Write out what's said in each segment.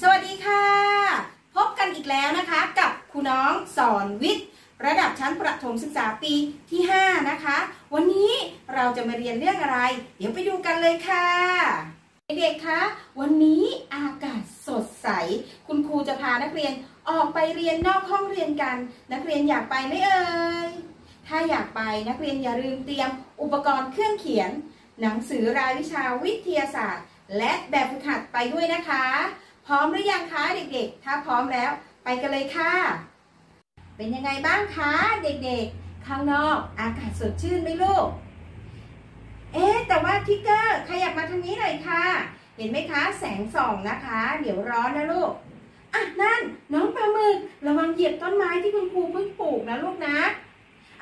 สวัสดีค่ะ พบกับครูน้องสอนวิทย์ ระดับชั้นประถมศึกษาปีที่ 5 นะคะ วันนี้เราจะมาเรียนเรื่องอะไร เดี๋ยวไปดูกันเลยค่ะเด็กๆคะวันนี้อากาศสดใส คุณครูจะพานักเรียนออกไปเรียนนอกห้องเรียนกัน นักเรียนอยากไปไหมเอ่ยถ้าอยากไปนักเรียนอย่าลืมเตรียมอุปกรณ์เครื่องเขียน หนังสือรายวิชาวิทยาศาสตร์ และแบบฝึกหัดไปด้วยนะคะ พร้อมหรือยังคะเด็กๆ ถ้าพร้อมแล้วไปกันเลยค่ะ เป็นยังไงบ้างคะเด็กๆ ข้างนอกอากาศสดชื่นไหมลูก เอ๊แต่ว่าทิกเกอร์ขยับมาทางนี้หน่อยค่ะ เห็นไหมคะแสงส่องนะคะ เดี๋ยวร้อนนะลูก อะนั่นน้องปลาหมึกระวังเหยียบต้นไม้ที่คุณครูเพิ่งปลูกนะลูกนะ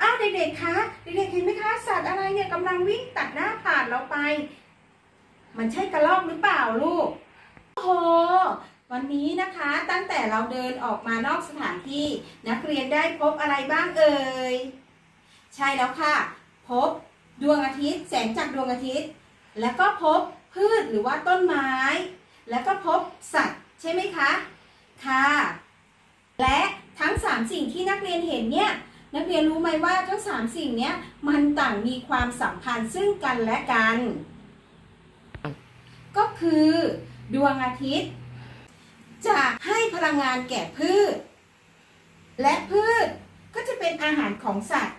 อ้าวเด็กๆ คะ เด็กๆ เห็นไหมคะ สัตว์อะไรเนี่ยกำลังวิ่งตัดหน้าผ่านเราไป มันใช่กระรอกหรือเปล่าลูก โอ้โหวันนี้นะคะตั้งแต่เราเดินออกมานอกสถานที่นักเรียนได้พบอะไรบ้างเอ่ย ใช่แล้วค่ะ พบดวงอาทิตย์แสงจากดวงอาทิตย์ แล้วก็พบพืชหรือว่าต้นไม้ แล้วก็พบสัตว์ใช่ไหมคะ ค่ะ และทั้งสามสิ่งที่นักเรียนเห็นเนี่ยนักเรียนรู้ไหมว่าทั้งสามสิ่งเนี้ยมันต่างมีความสัมพันธ์ซึ่งกันและกัน ก็คือ ดวงอาทิตย์ จะให้พลังงานแก่พืช และพืชก็จะเป็นอาหารของสัตว์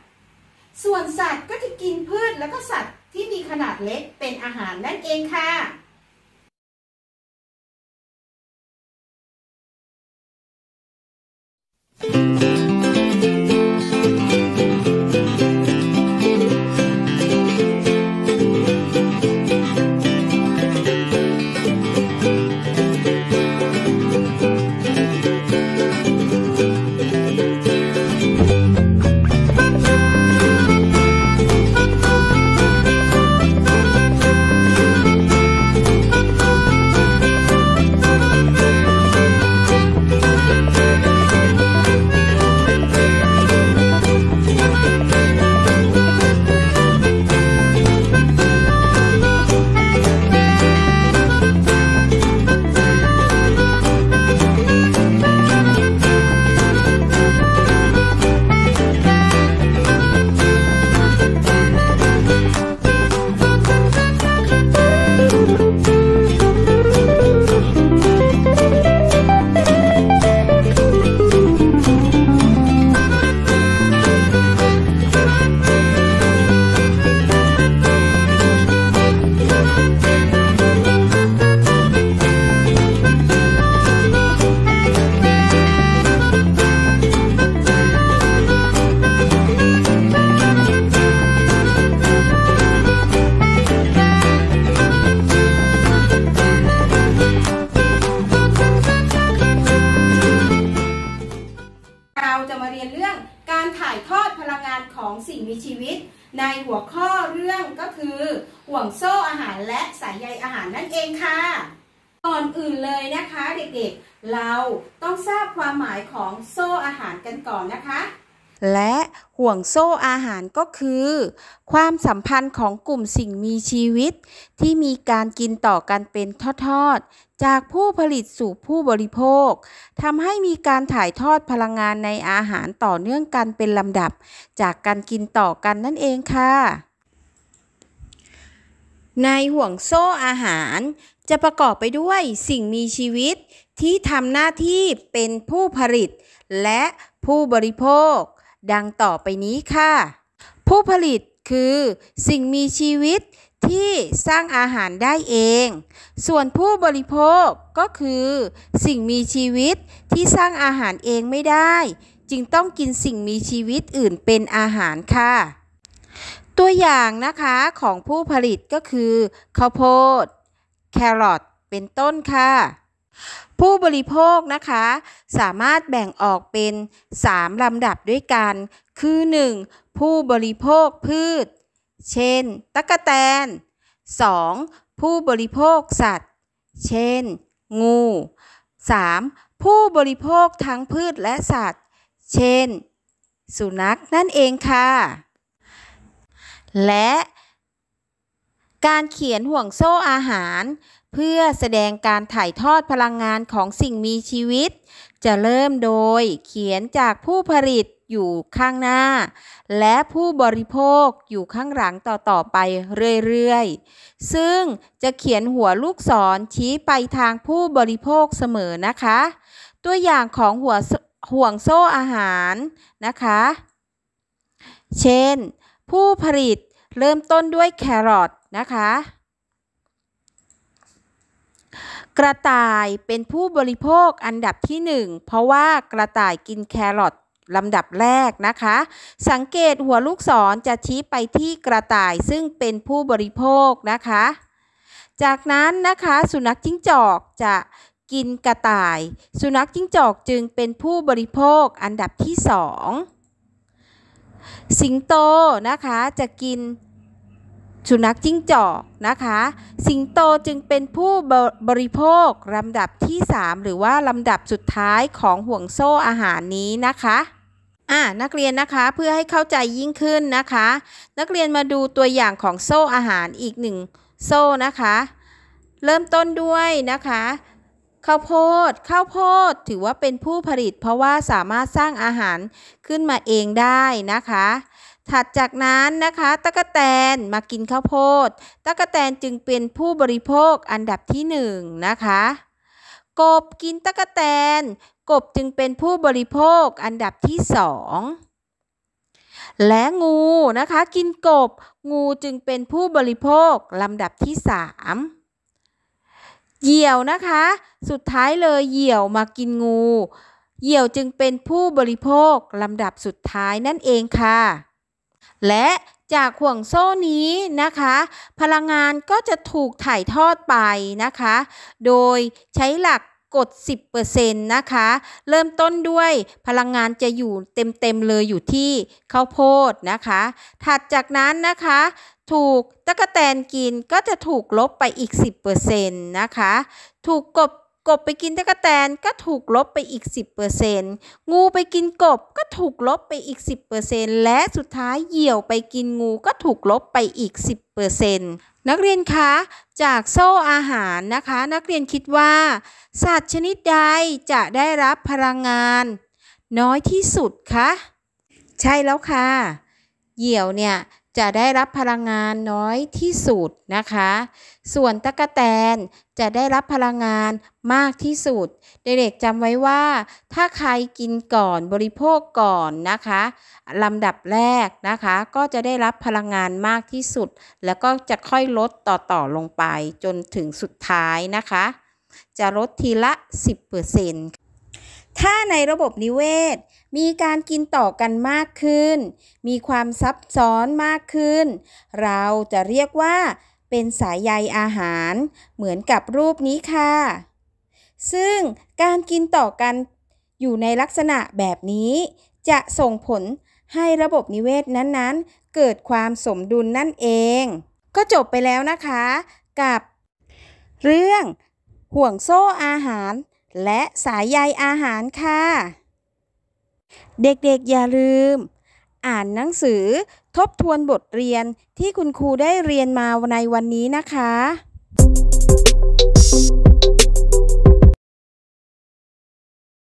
ส่วนสัตว์ก็จะกินพืชแล้วก็สัตว์ที่มีขนาดเล็กเป็นอาหารนั่นเองค่ะารและสายใยอาหารนั่นเองค่ะ ก่อนอื่นเลยนะคะเด็กๆ เราต้องทราบความหมายของโซ่อาหารกันก่อนนะคะ และห่วงโซ่อาหารก็คือ ความสัมพันธ์ของกลุ่มสิ่งมีชีวิต ที่มีการกินต่อกันเป็นทอดๆ จากผู้ผลิตสู่ผู้บริโภคทำให้มีการถ่ายทอดพลังงานในอาหารต่อเนื่องกันเป็นลำดับ จากการกินต่อกันนั่นเองค่ะ ในห่วงโซ่อาหาร จะประกอบไปด้วยสิ่งมีชีวิตที่ทำหน้าที่เป็นผู้ผลิต และผู้บริโภค ดังต่อไปนี้ค่ะ ผู้ผลิตคือสิ่งมีชีวิตที่สร้างอาหารได้เอง ส่วนผู้บริโภคก็คือ สิ่งมีชีวิตที่สร้างอาหารเองไม่ได้ จึงต้องกินสิ่งมีชีวิตอื่นเป็นอาหารค่ะ ตัวอย่างนะคะของผู้ผลิตก็คือข้าวโพด แครอทเป็นต้นค่ะ ผู้บริโภคนะคะ สามารถแบ่งออกเป็น 3 ลำดับด้วยกัน คือ 1. ผู้บริโภคพืช เช่นตั๊กแตน 2. ผู้บริโภคสัตว์ เช่น งู 3. ผู้บริโภคทั้งพืชและสัตว์ เช่น สุนัขนั่นเองค่ะ และการเขียนห่วงโซ่อาหาร เพื่อแสดงการถ่ายทอดพลังงานของสิ่งมีชีวิต จะเริ่มโดยเขียนจากผู้ผลิตอยู่ข้างหน้า และผู้บริโภคอยู่ข้างหลังต่อๆไปเรื่อยๆ ซึ่งจะเขียนหัวลูกศรชี้ไปทางผู้บริโภคเสมอนะคะ ตัวอย่างของหัวห่วงโซ่อาหารนะคะ เช่น ผู้ผลิตเริ่มต้นด้วยแครอทนะคะ กระต่ายเป็นผู้บริโภคอันดับที่หนึ่งเพราะว่ากระต่ายกินแครอทลำดับแรกนะคะ สังเกตหัวลูกศรจะชี้ไปที่กระต่ายซึ่งเป็นผู้บริโภคนะคะ จากนั้นนะคะสุนัขจิ้งจอกจะกินกระต่าย สุนัขจิ้งจอกจึงเป็นผู้บริโภคอันดับที่สอง สิงโตนะคะจะกินสุนัขจิ้งจอกนะคะ สิงโตจึงเป็นผู้บริโภคลำดับที่ 3 หรือว่าลำดับสุดท้ายของห่วงโซ่อาหารนี้นะคะอ่านักเรียนนะคะเพื่อให้เข้าใจยิ่งขึ้นนะคะ นักเรียนมาดูตัวอย่างของโซ่อาหารอีกหนึ่งโซ่นะคะ เริ่มต้นด้วยนะคะ ข้าวโพด ข้าวโพดถือว่าเป็นผู้ผลิต เพราะว่าสามารถสร้างอาหารขึ้นมาเองได้นะคะ ถัดจากนั้นนะคะตะกะแตนมากินข้าวโพดตะกะแตนจึงเป็นผู้บริโภคอันดับที่หนึ่งนะคะ กบกินตะกะแตน กบจึงเป็นผู้บริโภคอันดับที่สองและงูนะคะ กินกบ งูจึงเป็นผู้บริโภคลำดับที่สาม เหยี่ยวนะคะ สุดท้ายเลยเหยี่ยวมากินงู เหยี่ยวจึงเป็นผู้บริโภคลำดับสุดท้ายนั่นเองค่ะ และจากห่วงโซ่นี้นะคะ พลังงานก็จะถูกถ่ายทอดไปนะคะ โดยใช้หลัก กด 10%นะคะ เริ่มต้นด้วยพลังงานจะอยู่เต็มๆเลยอยู่ที่ข้าวโพดนะคะ ถัดจากนั้นนะคะ ถูกตะกะแตนกินก็จะถูกลบไปอีก 10%นะคะ ถูกกบกบไปกินตะกะแตนก็ถูกลบไปอีก 10%งูไปกินกบก็ถูกลบไปอีก 10%และสุดท้ายเหยี่ยวไปกินงูก็ถูกลบไปอีก 10% นักเรียนคะจากโซ่อาหารนะคะ นักเรียนคิดว่า สัตว์ชนิดใดจะได้รับพลังงาน น้อยที่สุดคะใช่แล้วค่ะ เหยี่ยวเนี่ย จะได้รับพลังงานน้อยที่สุดนะคะ ส่วนตะกะแตนจะได้รับพลังงานมากที่สุด เด็กๆจำไว้ว่า ถ้าใครกินก่อนบริโภคก่อนนะคะลำดับแรกนะคะ ก็จะได้รับพลังงานมากที่สุด แล้วก็จะค่อยลดต่อๆลงไปจนถึงสุดท้ายนะคะ จะลดทีละ 10% ถ้าในระบบนิเวศ มีการกินต่อกันมากขึ้น มีความซับซ้อนมากขึ้น เราจะเรียกว่าเป็นสายใยอาหาร เหมือนกับรูปนี้ค่ะ ซึ่งการกินต่อกันอยู่ในลักษณะแบบนี้ จะส่งผลให้ระบบนิเวศนั้นๆ เกิดความสมดุลนั่นเอง ก็จบไปแล้วนะคะ กับ เรื่องห่วงโซ่อาหาร และสายใยอาหารค่ะ เด็กๆอย่าลืม อ่านหนังสือทบทวนบทเรียนที่คุณครูได้เรียนมาในวันนี้นะคะ